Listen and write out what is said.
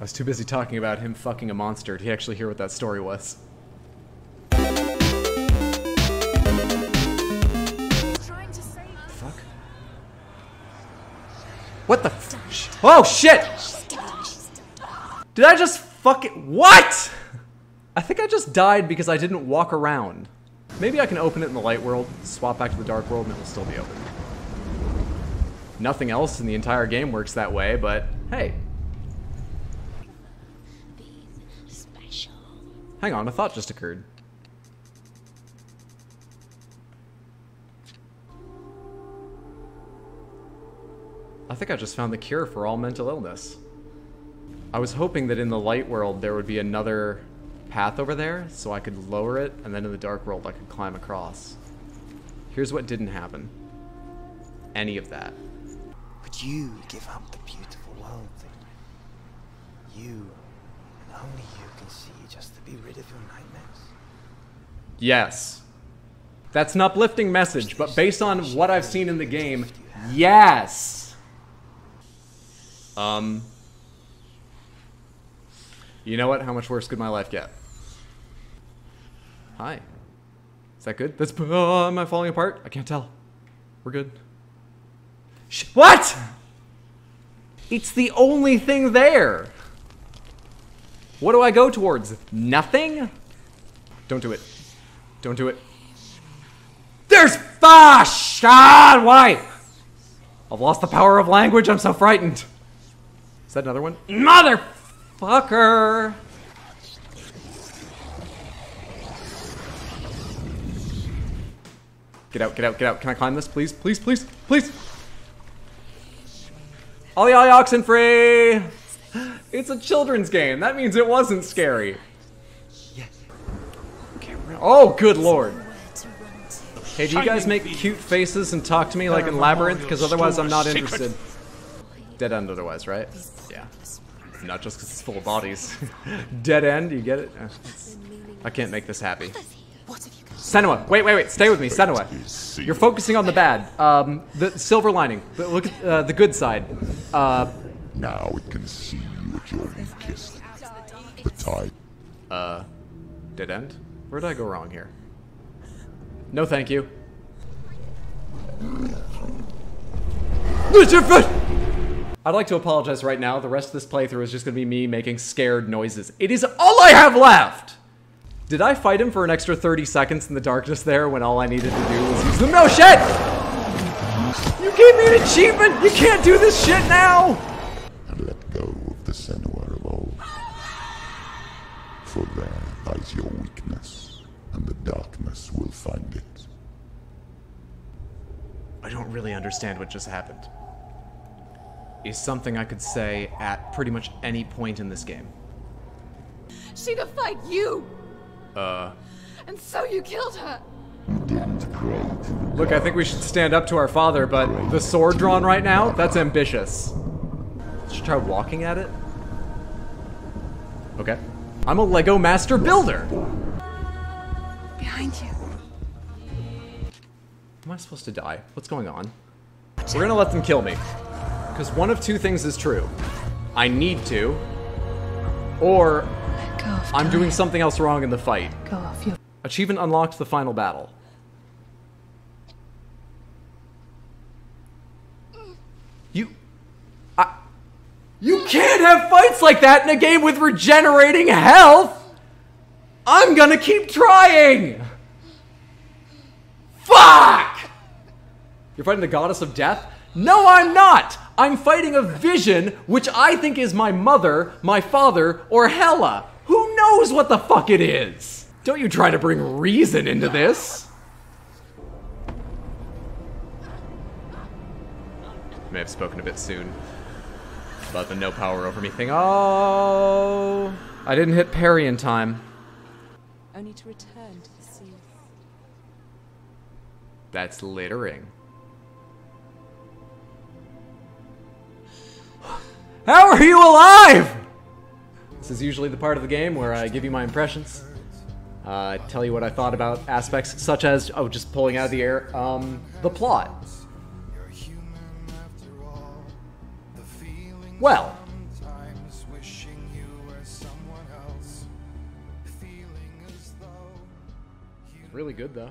I was too busy talking about him fucking a monster to actually hear what that story was. Fuck. What the f- Oh shit! Did I just fucking- What?! I think I just died because I didn't walk around. Maybe I can open it in the light world, swap back to the dark world, and it will still be open. Nothing else in the entire game works that way, but hey. Hang on, a thought just occurred. I think I just found the cure for all mental illness. I was hoping that in the light world there would be another path over there so I could lower it, and then in the dark world I could climb across. Here's what didn't happen. Any of that. Would you give up the beautiful world thing? You, only you can see just to be rid of your nightmares. Yes. That's an uplifting message, but based on what I've seen in the game, yes. Um. You know what? How much worse could my life get? Hi. Is that good? That's. Oh, am I falling apart? I can't tell. We're good. Sh what? It's the only thing there. What do I go towards? Nothing? Don't do it. Don't do it. There's Fash! God, why? I've lost the power of language. I'm so frightened. Is that another one? Motherfucker! Get out, get out, get out. Can I climb this, please? Please, please, please! Ollie Ollie Oxen free! It's a children's game. That means it wasn't scary. Oh, good lord. Hey, do you guys make cute faces and talk to me like in Labyrinth? Because otherwise I'm not interested. Dead end otherwise, right? Yeah. Not just because it's full of bodies. Dead end, you get it? I can't make this happy. Senua, wait, wait, wait, stay with me, Senua. You're focusing on the bad. Um, the silver lining. The, look at uh, the good side. Uh, Now it can see you at your. The tide uh, dead end? Where did I go wrong here? No, thank you. I'd like to apologize right now. The rest of this playthrough is just going to be me making scared noises. It is all I have left! Did I fight him for an extra 30 seconds in the darkness there when all I needed to do was use them? No, shit! You gave me an achievement! You can't do this shit now! and let go of the Senua of old. For there lies your weakness, and the darkness will find it. I don't really understand what just happened. Is something I could say at pretty much any point in this game. She defied you, Uh. and so you killed her. Didn't pray Look, I think we should stand up to our father, but the sword drawn right now, that's ambitious. Should try walking at it? Okay. I'm a Lego master builder! Behind you. Am I supposed to die? What's going on? We're gonna let them kill me. Because one of two things is true. I need to, or I'm doing something else wrong in the fight. Go off. You. Achievement unlocked the final battle. You. You can't have fights like that in a game with regenerating health! I'm gonna keep trying! Fuck! You're fighting the goddess of death? No, I'm not! I'm fighting a vision which I think is my mother, my father, or Hela. Who knows what the fuck it is? Don't you try to bring reason into this. May have spoken a bit soon about the no power over me thing. Oh, I didn't hit parry in time. Only to return to the sea. That's littering. How are you alive? This is usually the part of the game where I give you my impressions. Uh, tell you what I thought about aspects such as, oh, just pulling out of the air, um, the plot. well. Really good though.